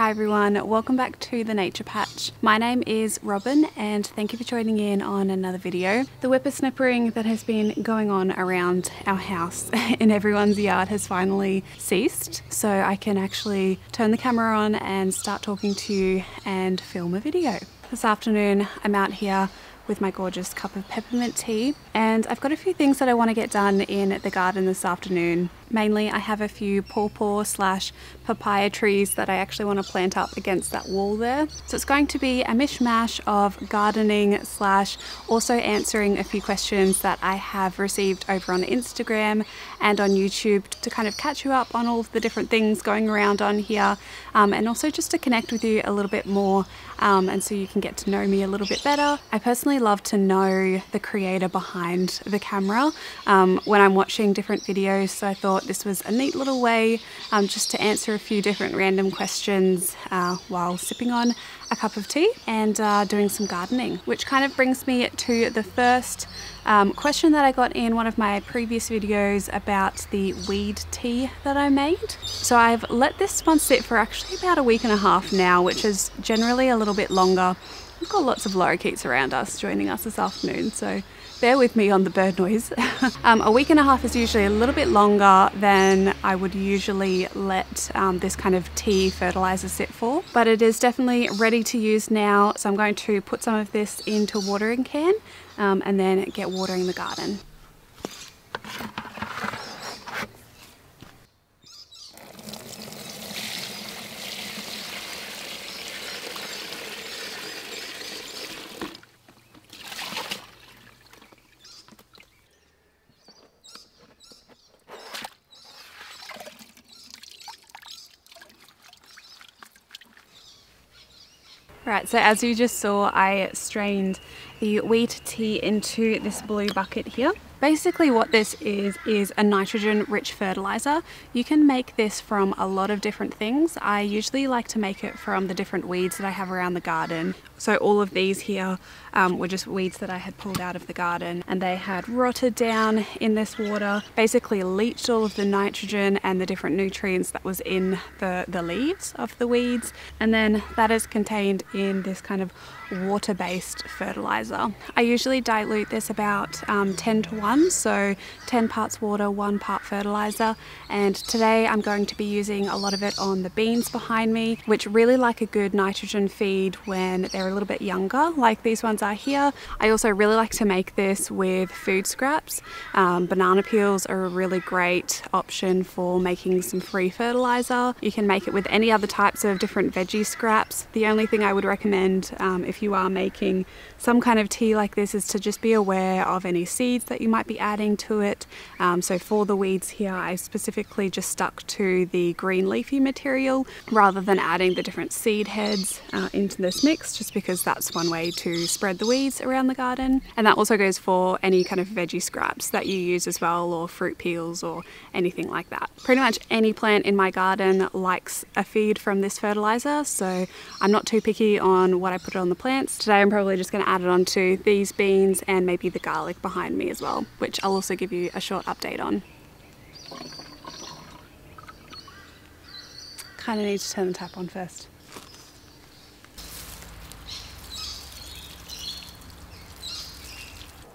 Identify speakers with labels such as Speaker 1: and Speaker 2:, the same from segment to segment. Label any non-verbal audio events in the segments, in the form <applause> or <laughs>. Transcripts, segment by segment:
Speaker 1: Hi everyone, welcome back to the Nature Patch. My name is Robyn and thank you for joining in on another video. The whippersnippering that has been going on around our house <laughs> in everyone's yard has finally ceased so I can actually turn the camera on and start talking to you and film a video. This afternoon I'm out here with my gorgeous cup of peppermint tea and I've got a few things that I want to get done in the garden this afternoon. Mainly I have a few pawpaw slash papaya trees that I actually want to plant up against that wall there. So it's going to be a mishmash of gardening slash also answering a few questions that I have received over on Instagram and on YouTube to kind of catch you up on all of the different things going around on here um, and also just to connect with you a little bit more um, and so you can get to know me a little bit better. I personally love to know the creator behind the camera um, when I'm watching different videos so I thought thought this was a neat little way um, just to answer a few different random questions uh, while sipping on a cup of tea and uh, doing some gardening, which kind of brings me to the first um, question that I got in one of my previous videos about the weed tea that I made. So I've let this one sit for actually about a week and a half now, which is generally a little bit longer. We've got lots of lorikeets around us joining us this afternoon, so bear with me on the bird noise. <laughs> um, a week and a half is usually a little bit longer than I would usually let um, this kind of tea fertilizer sit for, but it is definitely ready to use now. So I'm going to put some of this into watering can um, and then get watering the garden. Right, so as you just saw, I strained the weed tea into this blue bucket here. Basically what this is, is a nitrogen rich fertilizer. You can make this from a lot of different things. I usually like to make it from the different weeds that I have around the garden. So all of these here um, were just weeds that I had pulled out of the garden and they had rotted down in this water, basically leached all of the nitrogen and the different nutrients that was in the, the leaves of the weeds. And then that is contained in this kind of water-based fertilizer. I usually dilute this about um, 10 to 1, so 10 parts water, 1 part fertilizer. And today I'm going to be using a lot of it on the beans behind me, which really like a good nitrogen feed when they're a little bit younger, like these ones are here. I also really like to make this with food scraps. Um, banana peels are a really great option for making some free fertilizer. You can make it with any other types of different veggie scraps. The only thing I would recommend um, if you are making some kind of tea like this is to just be aware of any seeds that you might be adding to it. Um, so for the weeds here, I specifically just stuck to the green leafy material rather than adding the different seed heads uh, into this mix, just because that's one way to spread the weeds around the garden. And that also goes for any kind of veggie scraps that you use as well, or fruit peels or anything like that. Pretty much any plant in my garden likes a feed from this fertilizer, so I'm not too picky on what I put on the plants. Today I'm probably just going to add it onto these beans and maybe the garlic behind me as well, which I'll also give you a short update on. Kind of need to turn the tap on first.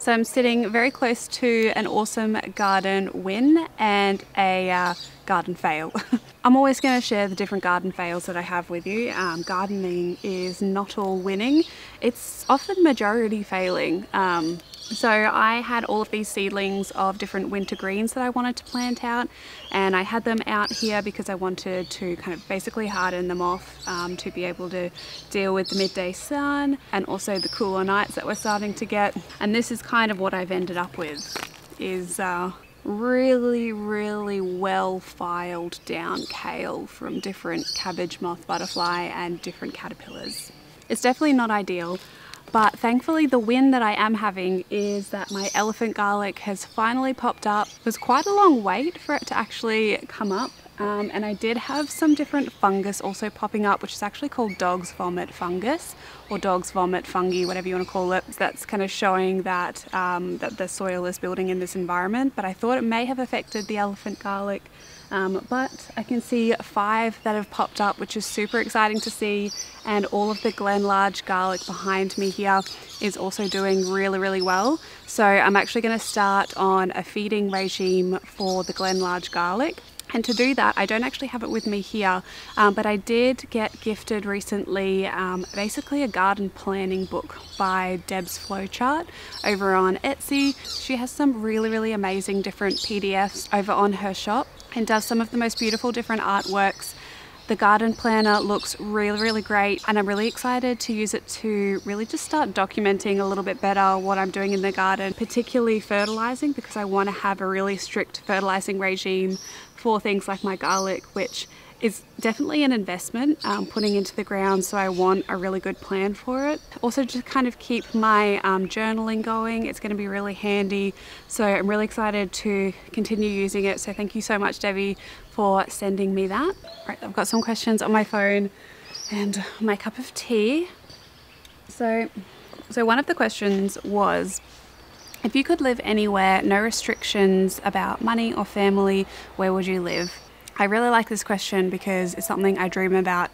Speaker 1: So I'm sitting very close to an awesome garden win and a uh, garden fail. <laughs> I'm always going to share the different garden fails that I have with you. Um, gardening is not all winning, it's often majority failing. Um, so I had all of these seedlings of different winter greens that I wanted to plant out and I had them out here because I wanted to kind of basically harden them off um, to be able to deal with the midday sun and also the cooler nights that we're starting to get. And this is kind of what I've ended up with is uh, really, really well filed down kale from different cabbage moth butterfly and different caterpillars. It's definitely not ideal, but thankfully the win that I am having is that my elephant garlic has finally popped up. It was quite a long wait for it to actually come up um, and I did have some different fungus also popping up, which is actually called dog's vomit fungus or dog's vomit fungi, whatever you want to call it. That's kind of showing that, um, that the soil is building in this environment, but I thought it may have affected the elephant garlic Um, but I can see five that have popped up, which is super exciting to see. And all of the Glenlarge garlic behind me here is also doing really, really well. So I'm actually going to start on a feeding regime for the Glenlarge garlic. And to do that, I don't actually have it with me here, um, but I did get gifted recently um, basically a garden planning book by Deb's Flowchart over on Etsy. She has some really, really amazing different PDFs over on her shop and does some of the most beautiful different artworks the garden planner looks really, really great and I'm really excited to use it to really just start documenting a little bit better what I'm doing in the garden, particularly fertilizing because I want to have a really strict fertilizing regime for things like my garlic, which is definitely an investment um, putting into the ground so I want a really good plan for it. Also to kind of keep my um, journaling going. It's going to be really handy. So I'm really excited to continue using it. So thank you so much Debbie for sending me that. Right, I've got some questions on my phone and my cup of tea. So, so one of the questions was, if you could live anywhere, no restrictions about money or family, where would you live? I really like this question because it's something I dream about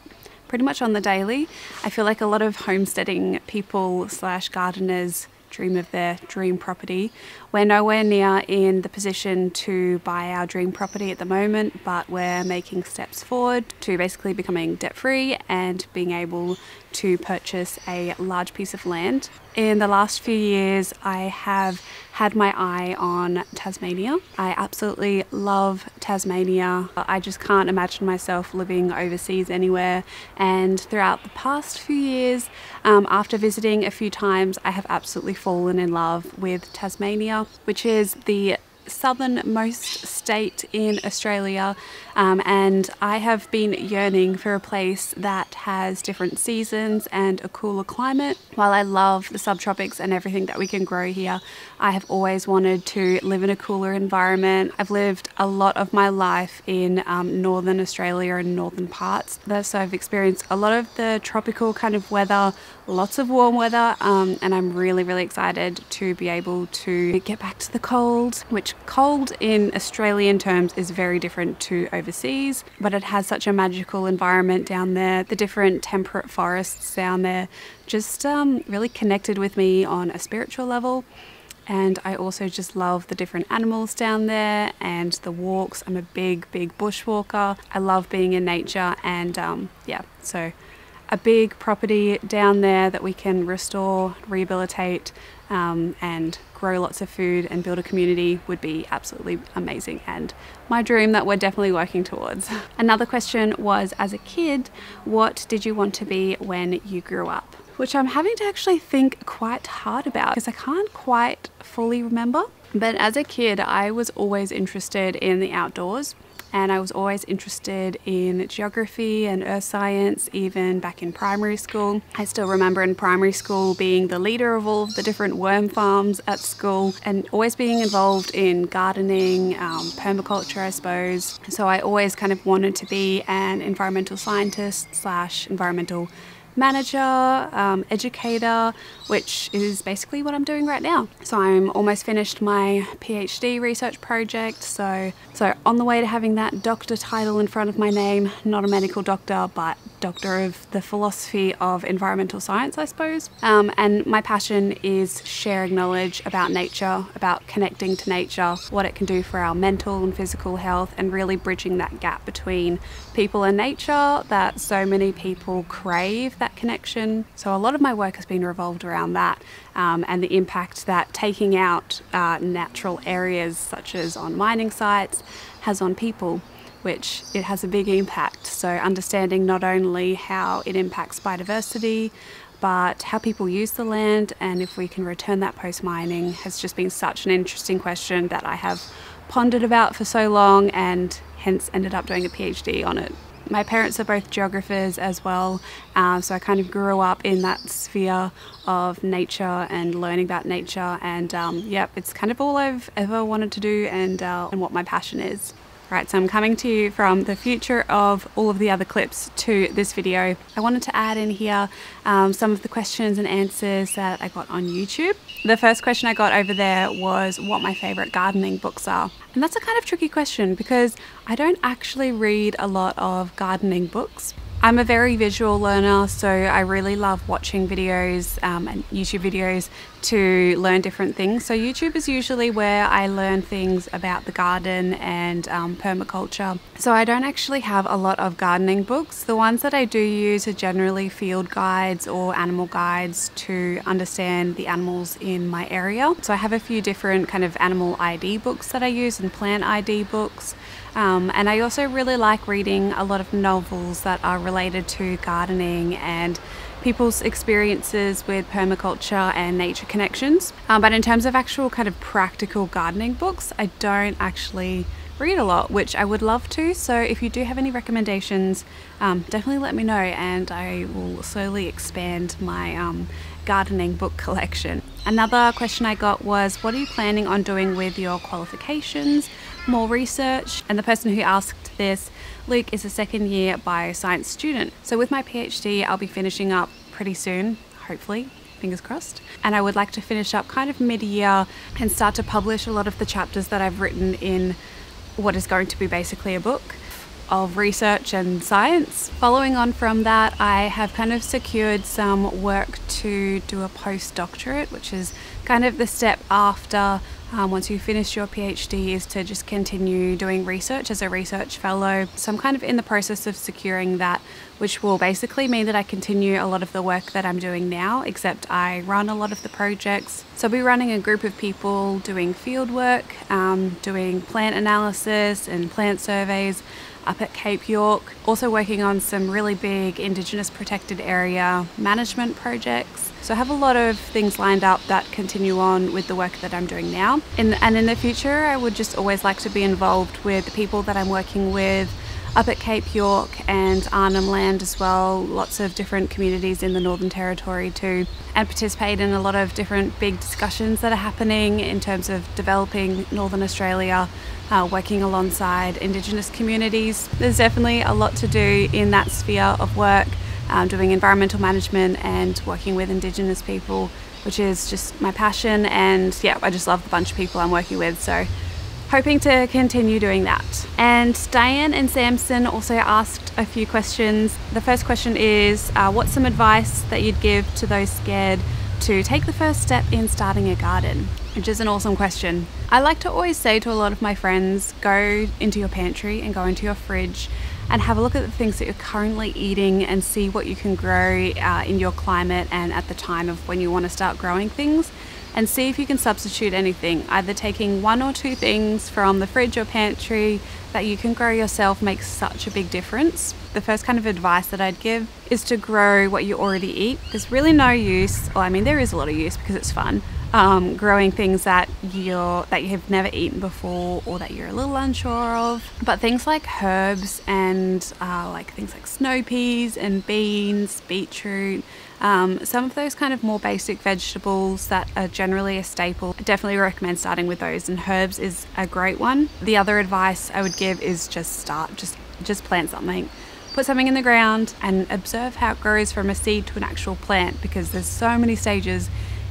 Speaker 1: pretty much on the daily. I feel like a lot of homesteading people slash gardeners dream of their dream property. We're nowhere near in the position to buy our dream property at the moment, but we're making steps forward to basically becoming debt free and being able to purchase a large piece of land. In the last few years, I have had my eye on Tasmania. I absolutely love Tasmania. I just can't imagine myself living overseas anywhere. And throughout the past few years, um, after visiting a few times, I have absolutely fallen in love with Tasmania, which is the southernmost state in Australia, um, and I have been yearning for a place that has different seasons and a cooler climate. While I love the subtropics and everything that we can grow here, I have always wanted to live in a cooler environment. I've lived a lot of my life in um, northern Australia and northern parts, so I've experienced a lot of the tropical kind of weather, lots of warm weather, um, and I'm really, really excited to be able to get back to the cold, which cold in Australian terms is very different to overseas, but it has such a magical environment down there. The different temperate forests down there just um, really connected with me on a spiritual level. And I also just love the different animals down there and the walks. I'm a big, big bushwalker. I love being in nature, and um, yeah, so a big property down there that we can restore, rehabilitate, um, and grow lots of food and build a community would be absolutely amazing and my dream that we're definitely working towards. <laughs> Another question was as a kid, what did you want to be when you grew up? Which I'm having to actually think quite hard about because I can't quite fully remember. But as a kid, I was always interested in the outdoors and I was always interested in geography and earth science, even back in primary school. I still remember in primary school being the leader of all of the different worm farms at school and always being involved in gardening, um, permaculture, I suppose. So I always kind of wanted to be an environmental scientist slash environmental manager, um, educator, which is basically what I'm doing right now. So I'm almost finished my PhD research project. So, so on the way to having that doctor title in front of my name, not a medical doctor, but doctor of the philosophy of environmental science, I suppose. Um, and my passion is sharing knowledge about nature, about connecting to nature, what it can do for our mental and physical health, and really bridging that gap between people and nature that so many people crave that connection. So a lot of my work has been revolved around that um, and the impact that taking out uh, natural areas such as on mining sites has on people which it has a big impact. So understanding not only how it impacts biodiversity, but how people use the land and if we can return that post mining has just been such an interesting question that I have pondered about for so long and hence ended up doing a PhD on it my parents are both geographers as well, uh, so I kind of grew up in that sphere of nature and learning about nature. And um, yep, it's kind of all I've ever wanted to do and, uh, and what my passion is. Right, so I'm coming to you from the future of all of the other clips to this video. I wanted to add in here um, some of the questions and answers that I got on YouTube. The first question I got over there was what my favourite gardening books are. And that's a kind of tricky question because I don't actually read a lot of gardening books. I'm a very visual learner, so I really love watching videos um, and YouTube videos to learn different things. So, YouTube is usually where I learn things about the garden and um, permaculture. So, I don't actually have a lot of gardening books. The ones that I do use are generally field guides or animal guides to understand the animals in my area. So, I have a few different kind of animal ID books that I use and plant ID books. Um, and I also really like reading a lot of novels that are related to gardening and people's experiences with permaculture and nature connections. Um, but in terms of actual kind of practical gardening books, I don't actually read a lot, which I would love to. So if you do have any recommendations, um, definitely let me know and I will slowly expand my um, gardening book <laughs> collection. Another question I got was what are you planning on doing with your qualifications? More research? And the person who asked this, Luke, is a second year bioscience student. So with my PhD, I'll be finishing up pretty soon, hopefully, fingers crossed. And I would like to finish up kind of mid year and start to publish a lot of the chapters that I've written in what is going to be basically a book of research and science. Following on from that, I have kind of secured some work to do a postdoctorate, which is kind of the step after um, once you finish your PhD is to just continue doing research as a research fellow. So I'm kind of in the process of securing that, which will basically mean that I continue a lot of the work that I'm doing now, except I run a lot of the projects. So I'll be running a group of people doing field work, um, doing plant analysis and plant surveys up at Cape York. Also working on some really big Indigenous protected area management projects. So I have a lot of things lined up that continue on with the work that I'm doing now. In, and in the future, I would just always like to be involved with the people that I'm working with up at Cape York and Arnhem Land as well, lots of different communities in the Northern Territory too, and participate in a lot of different big discussions that are happening in terms of developing Northern Australia, uh, working alongside Indigenous communities. There's definitely a lot to do in that sphere of work, um, doing environmental management and working with Indigenous people, which is just my passion. And yeah, I just love the bunch of people I'm working with. So hoping to continue doing that. And Diane and Samson also asked a few questions. The first question is uh, What's some advice that you'd give to those scared to take the first step in starting a garden? Which is an awesome question. I like to always say to a lot of my friends go into your pantry and go into your fridge and have a look at the things that you're currently eating and see what you can grow uh, in your climate and at the time of when you want to start growing things and see if you can substitute anything. Either taking one or two things from the fridge or pantry that you can grow yourself makes such a big difference. The first kind of advice that I'd give is to grow what you already eat. There's really no use, well, I mean, there is a lot of use because it's fun. Um, growing things that you're that you have never eaten before or that you're a little unsure of. But things like herbs and uh, like things like snow peas and beans, beetroot, um, some of those kind of more basic vegetables that are generally a staple, I definitely recommend starting with those, and herbs is a great one. The other advice I would give is just start, just just plant something. Put something in the ground and observe how it grows from a seed to an actual plant because there's so many stages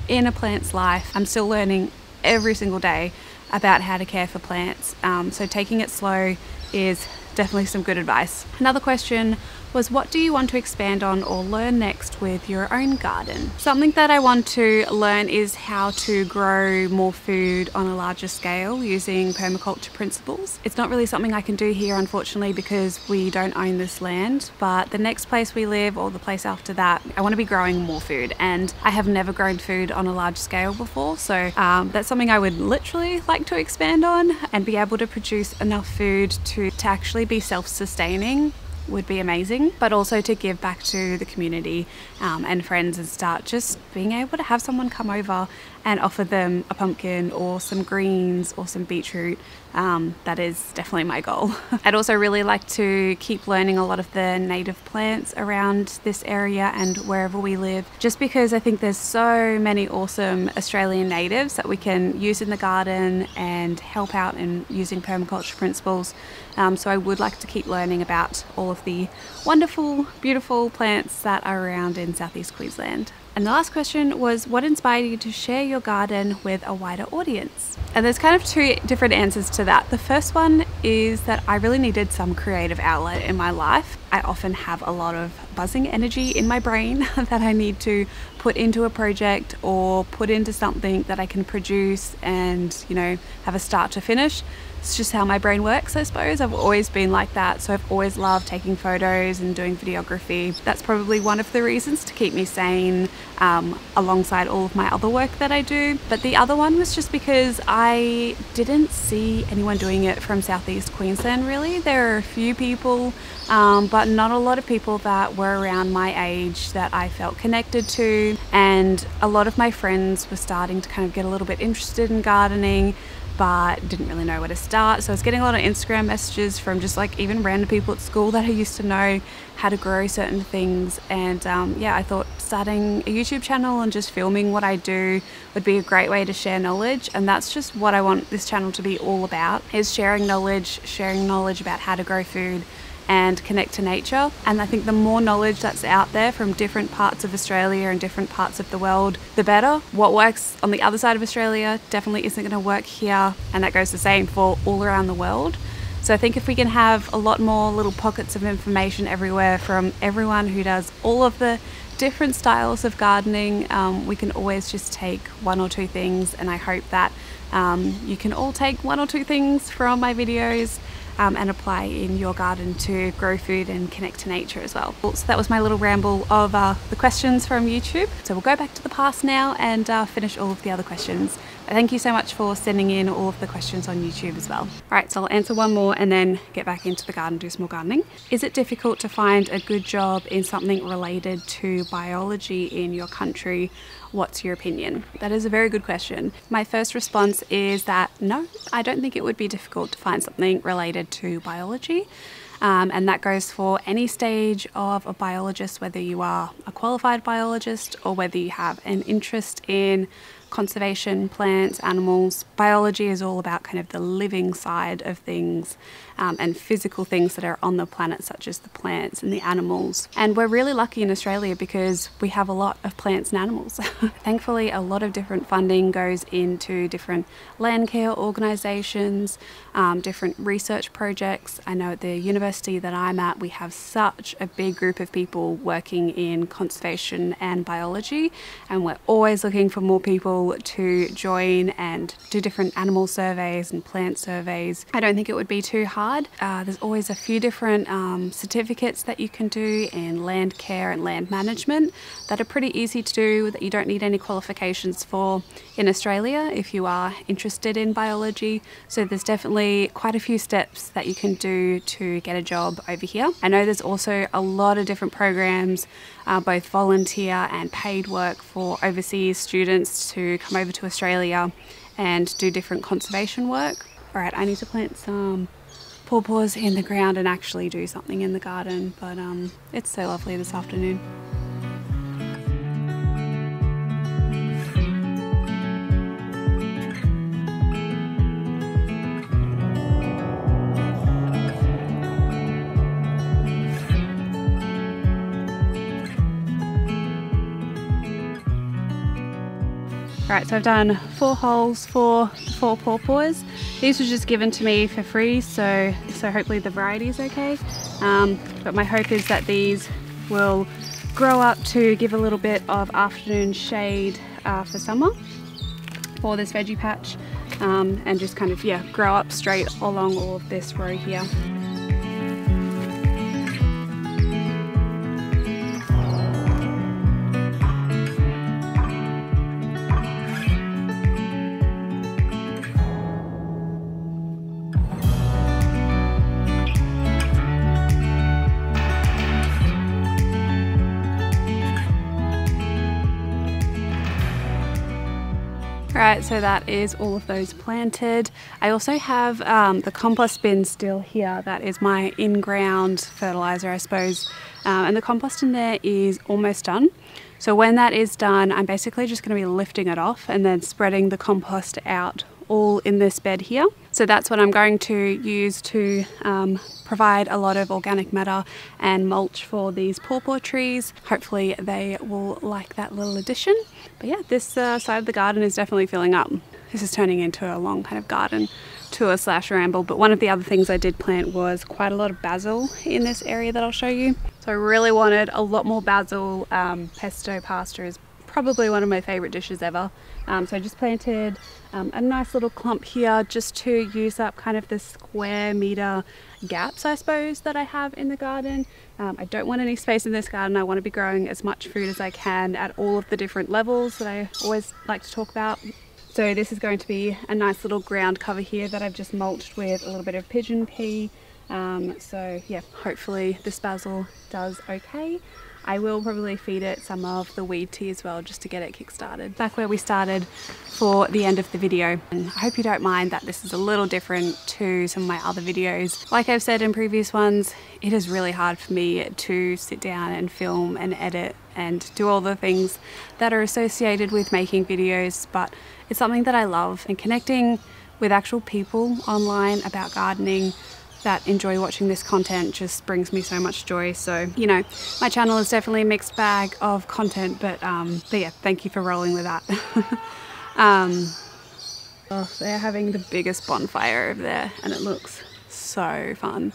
Speaker 1: in a plant's life. I'm still learning every single day about how to care for plants. Um, so taking it slow is definitely some good advice. Another question was what do you want to expand on or learn next with your own garden? Something that I want to learn is how to grow more food on a larger scale using permaculture principles. It's not really something I can do here unfortunately because we don't own this land, but the next place we live or the place after that, I want to be growing more food and I have never grown food on a large scale before, so um, that's something I would literally like to expand on and be able to produce enough food to, to actually be self-sustaining would be amazing, but also to give back to the community um, and friends and start just being able to have someone come over and offer them a pumpkin or some greens or some beetroot um, that is definitely my goal. <laughs> I'd also really like to keep learning a lot of the native plants around this area and wherever we live, just because I think there's so many awesome Australian natives that we can use in the garden and help out in using permaculture principles. Um, so I would like to keep learning about all of the wonderful, beautiful plants that are around in southeast Queensland. And the last question was what inspired you to share your garden with a wider audience? And there's kind of two different answers to that. The first one is that I really needed some creative outlet in my life. I often have a lot of buzzing energy in my brain <laughs> that I need to put into a project or put into something that I can produce and, you know, have a start to finish it's just how my brain works, I suppose. I've always been like that, so I've always loved taking photos and doing videography. That's probably one of the reasons to keep me sane um, alongside all of my other work that I do. But the other one was just because I didn't see anyone doing it from southeast Queensland really. There are a few people, um, but not a lot of people that were around my age that I felt connected to. And a lot of my friends were starting to kind of get a little bit interested in gardening but didn't really know where to start. So I was getting a lot of Instagram messages from just like even random people at school that I used to know how to grow certain things. And um, yeah, I thought starting a YouTube channel and just filming what I do would be a great way to share knowledge. And that's just what I want this channel to be all about is sharing knowledge, sharing knowledge about how to grow food and connect to nature. And I think the more knowledge that's out there from different parts of Australia and different parts of the world, the better. What works on the other side of Australia definitely isn't going to work here, and that goes the same for all around the world. So I think if we can have a lot more little pockets of information everywhere from everyone who does all of the different styles of gardening, um, we can always just take one or two things, and I hope that um, you can all take one or two things from my videos um, and apply in your garden to grow food and connect to nature as well. So that was my little ramble of uh, the questions from YouTube. So we'll go back to the past now and uh, finish all of the other questions. Thank you so much for sending in all of the questions on YouTube as well. All right, so I'll answer one more and then get back into the garden, do some more gardening. Is it difficult to find a good job in something related to biology in your country? What's your opinion? That is a very good question. My first response is that no, I don't think it would be difficult to find something related to biology. Um, and that goes for any stage of a biologist, whether you are a qualified biologist or whether you have an interest in conservation, plants, animals. Biology is all about kind of the living side of things um, and physical things that are on the planet, such as the plants and the animals. And we're really lucky in Australia because we have a lot of plants and animals. <laughs> Thankfully, a lot of different funding goes into different land care organisations, um, different research projects. I know at the university that I'm at, we have such a big group of people working in conservation and biology, and we're always looking for more people to join and do different animal surveys and plant surveys. I don't think it would be too hard. Uh, there's always a few different um, certificates that you can do in land care and land management that are pretty easy to do that you don't need any qualifications for in Australia if you are interested in biology. So there's definitely quite a few steps that you can do to get a job over here. I know there's also a lot of different programs, uh, both volunteer and paid work for overseas students to come over to Australia and do different conservation work. All right, I need to plant some pawpaws in the ground and actually do something in the garden, but um, it's so lovely this afternoon. Right, so I've done four holes for the four pawpaws. These were just given to me for free, so so hopefully the variety is okay. Um, but my hope is that these will grow up to give a little bit of afternoon shade uh, for summer for this veggie patch um, and just kind of, yeah, grow up straight along all of this row here. Right, so that is all of those planted. I also have um, the compost bin still here. That is my in-ground fertilizer, I suppose. Um, and the compost in there is almost done. So when that is done, I'm basically just going to be lifting it off and then spreading the compost out all in this bed here. So that's what I'm going to use to um, provide a lot of organic matter and mulch for these pawpaw trees. Hopefully they will like that little addition. But yeah, this uh, side of the garden is definitely filling up. This is turning into a long kind of garden tour slash ramble. But one of the other things I did plant was quite a lot of basil in this area that I'll show you. So I really wanted a lot more basil. Um, pesto pasta is probably one of my favorite dishes ever. Um, so I just planted um, a nice little clump here just to use up kind of the square meter gaps I suppose that I have in the garden. Um, I don't want any space in this garden. I want to be growing as much food as I can at all of the different levels that I always like to talk about. So this is going to be a nice little ground cover here that I've just mulched with a little bit of pigeon pea. Um, so yeah, hopefully this basil does okay. I will probably feed it some of the weed tea as well just to get it kick-started. Back where we started for the end of the video. And I hope you don't mind that this is a little different to some of my other videos. Like I've said in previous ones, it is really hard for me to sit down and film and edit and do all the things that are associated with making videos, but it's something that I love and connecting with actual people online about gardening that enjoy watching this content just brings me so much joy. So, you know, my channel is definitely a mixed bag of content, but, um, but yeah, thank you for rolling with that. <laughs> um, oh, they're having the biggest bonfire over there and it looks so fun.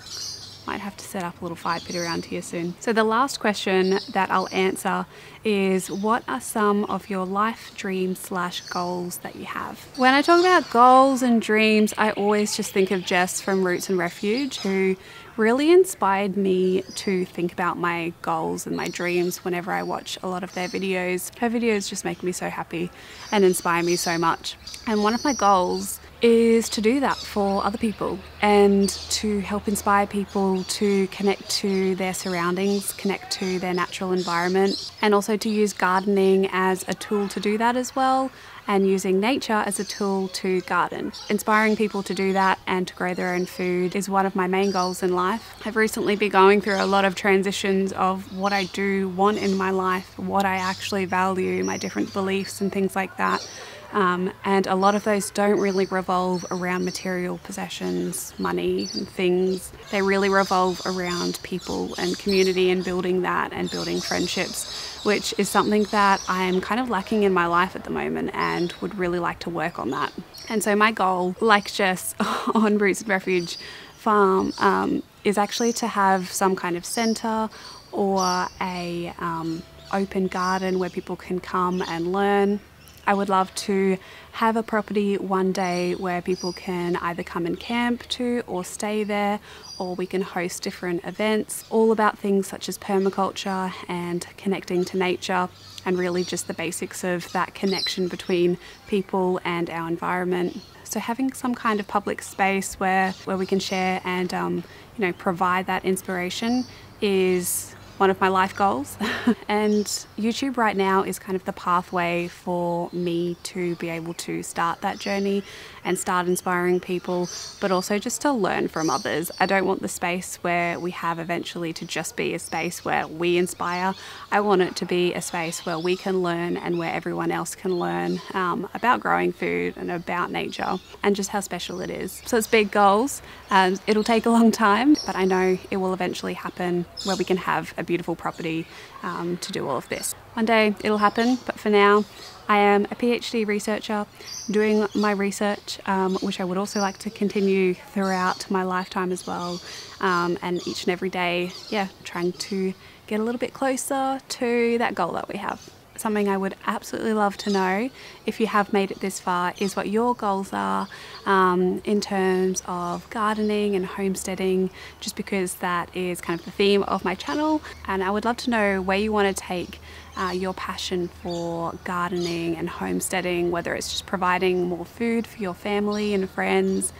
Speaker 1: Might have to set up a little fire pit around here soon. So the last question that I'll answer is what are some of your life dreams slash goals that you have? When I talk about goals and dreams, I always just think of Jess from Roots and Refuge who really inspired me to think about my goals and my dreams whenever I watch a lot of their videos. Her videos just make me so happy and inspire me so much. And one of my goals is to do that for other people and to help inspire people to connect to their surroundings, connect to their natural environment, and also to use gardening as a tool to do that as well and using nature as a tool to garden. Inspiring people to do that and to grow their own food is one of my main goals in life. I've recently been going through a lot of transitions of what I do want in my life, what I actually value, my different beliefs and things like that. Um, and a lot of those don't really revolve around material possessions, money, and things. They really revolve around people and community and building that and building friendships, which is something that I am kind of lacking in my life at the moment and would really like to work on that. And so, my goal, like Jess <laughs> on Roots and Refuge Farm, um, is actually to have some kind of centre or a um, open garden where people can come and learn I would love to have a property one day where people can either come and camp to or stay there, or we can host different events, all about things such as permaculture and connecting to nature, and really just the basics of that connection between people and our environment. So having some kind of public space where, where we can share and um, you know provide that inspiration is one of my life goals. <laughs> and YouTube right now is kind of the pathway for me to be able to start that journey and start inspiring people, but also just to learn from others. I don't want the space where we have eventually to just be a space where we inspire. I want it to be a space where we can learn and where everyone else can learn um, about growing food and about nature and just how special it is. So it's big goals. Um, it'll take a long time, but I know it will eventually happen where we can have a beautiful property um, to do all of this. One day it'll happen, but for now, I am a PhD researcher doing my research, um, which I would also like to continue throughout my lifetime as well. Um, and each and every day, yeah, trying to get a little bit closer to that goal that we have something I would absolutely love to know if you have made it this far is what your goals are um, in terms of gardening and homesteading, just because that is kind of the theme of my channel. And I would love to know where you want to take uh, your passion for gardening and homesteading, whether it's just providing more food for your family and friends,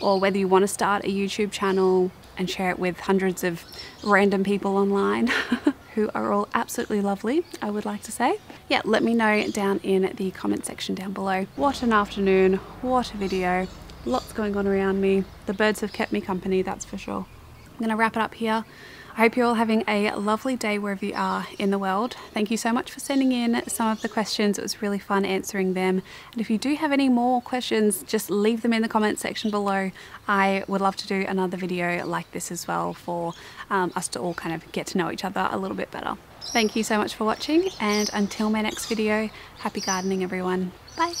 Speaker 1: or whether you want to start a YouTube channel and share it with hundreds of random people online. <laughs> who are all absolutely lovely, I would like to say. Yeah, let me know down in the comment section down below. What an afternoon, what a video. Lots going on around me. The birds have kept me company, that's for sure. I'm to wrap it up here. I hope you're all having a lovely day wherever you are in the world. Thank you so much for sending in some of the questions. It was really fun answering them. And if you do have any more questions, just leave them in the comment section below. I would love to do another video like this as well for um, us to all kind of get to know each other a little bit better. Thank you so much for watching and until my next video, happy gardening everyone. Bye.